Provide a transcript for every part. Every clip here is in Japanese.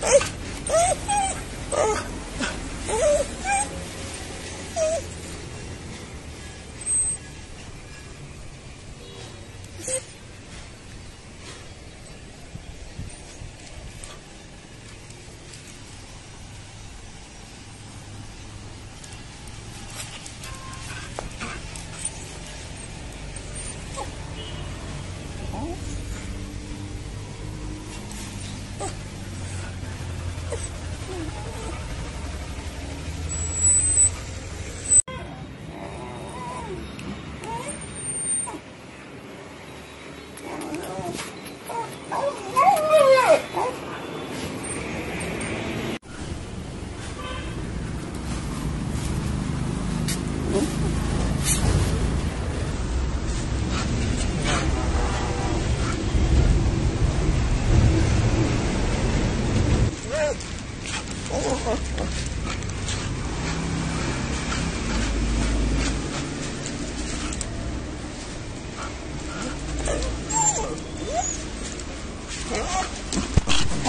Beep.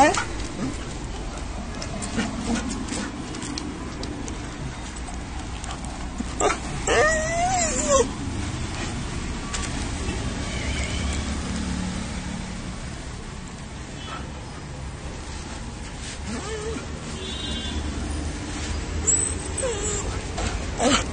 え？え